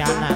Yeah.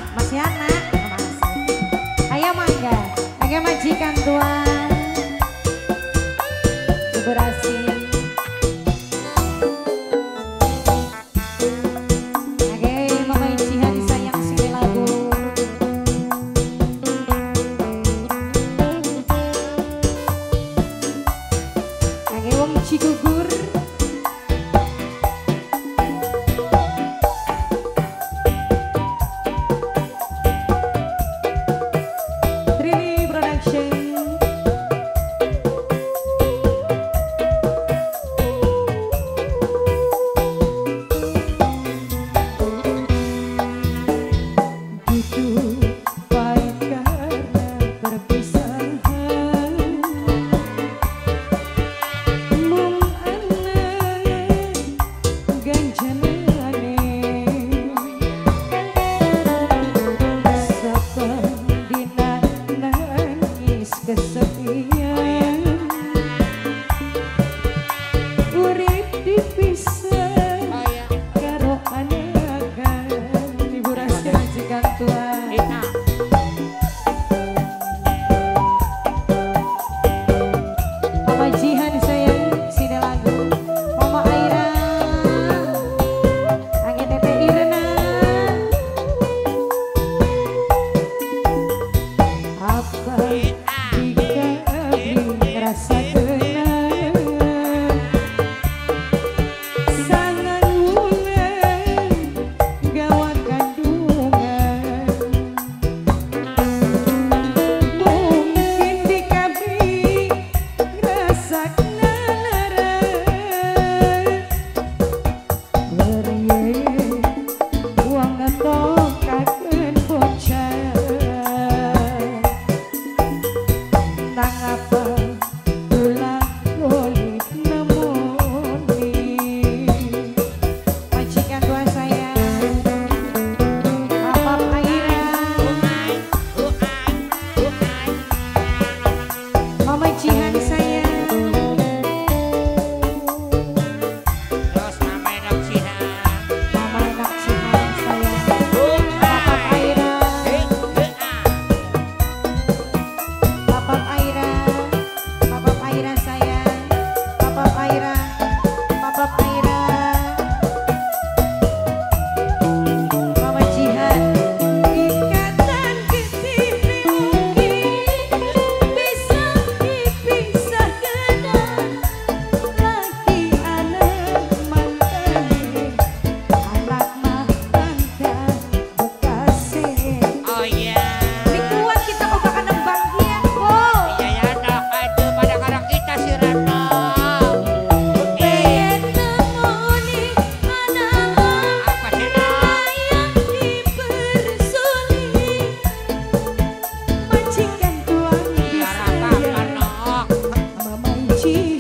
Mama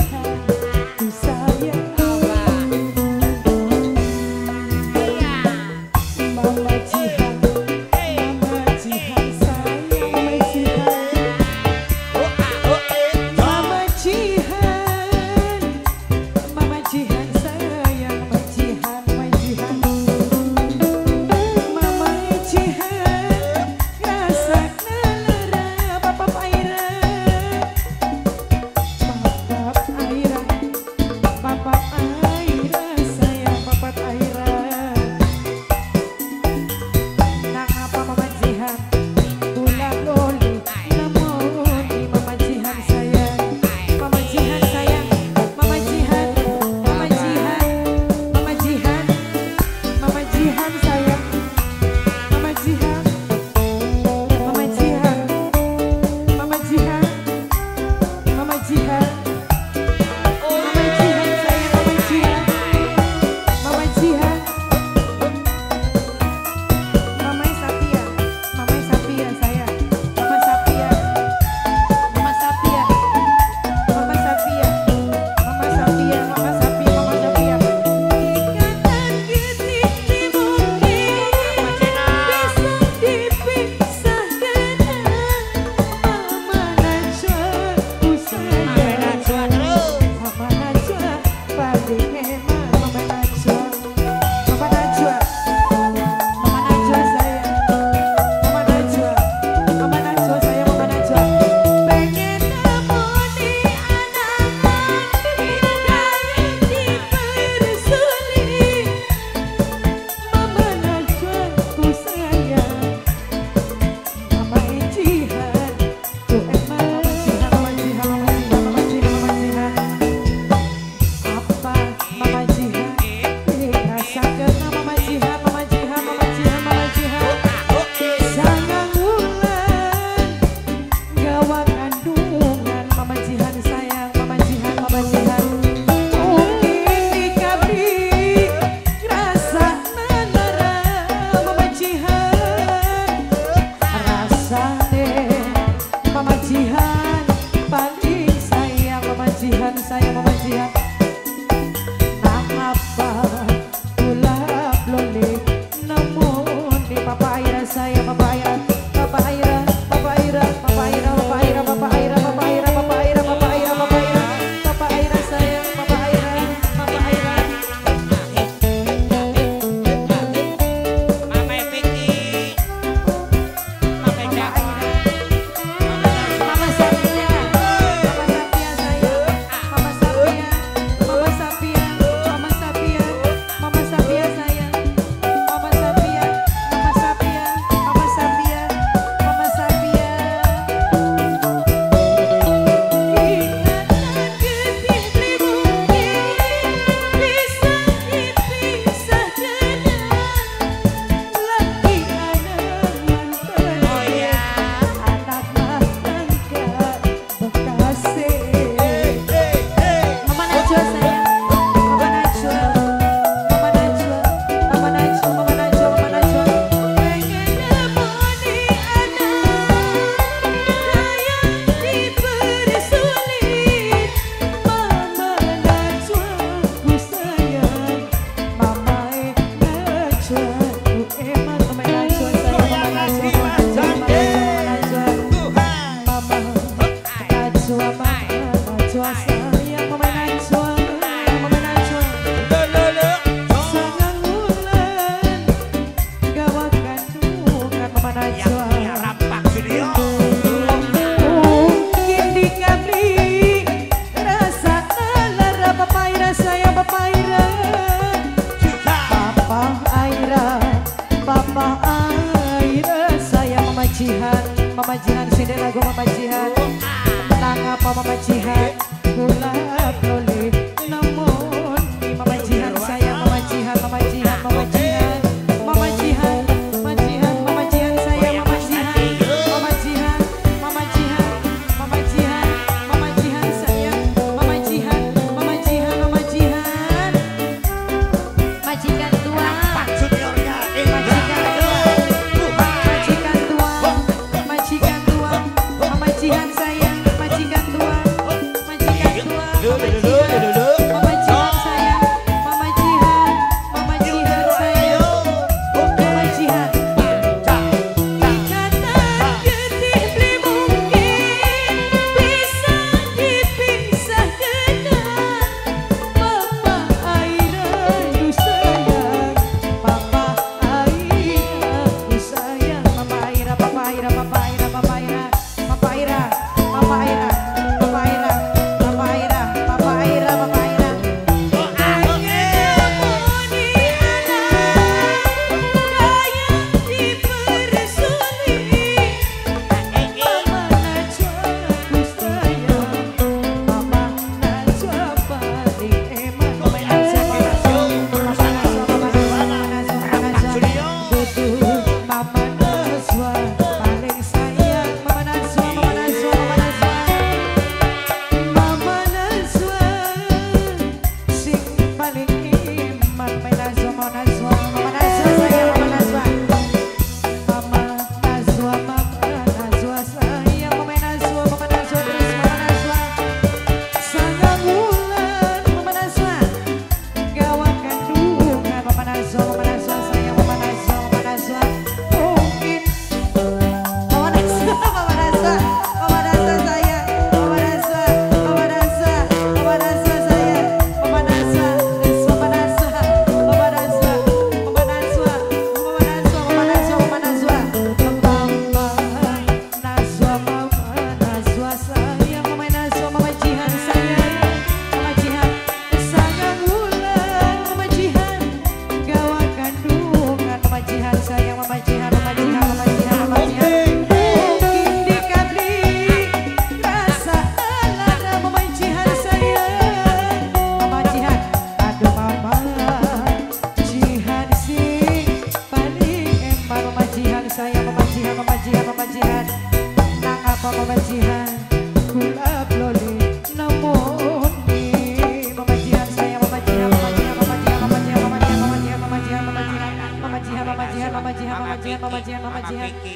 Mama Najwa, Mama Piki,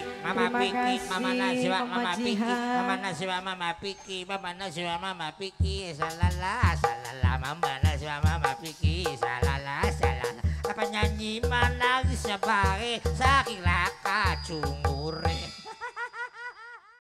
Mama Najwa, Mama na si Mama Piki, Mama na si Mama Piki, salala, salala, Mama na si Mama Piki, salala, salala. Apa nyanyi manag sa bahay sa aking lakachungo.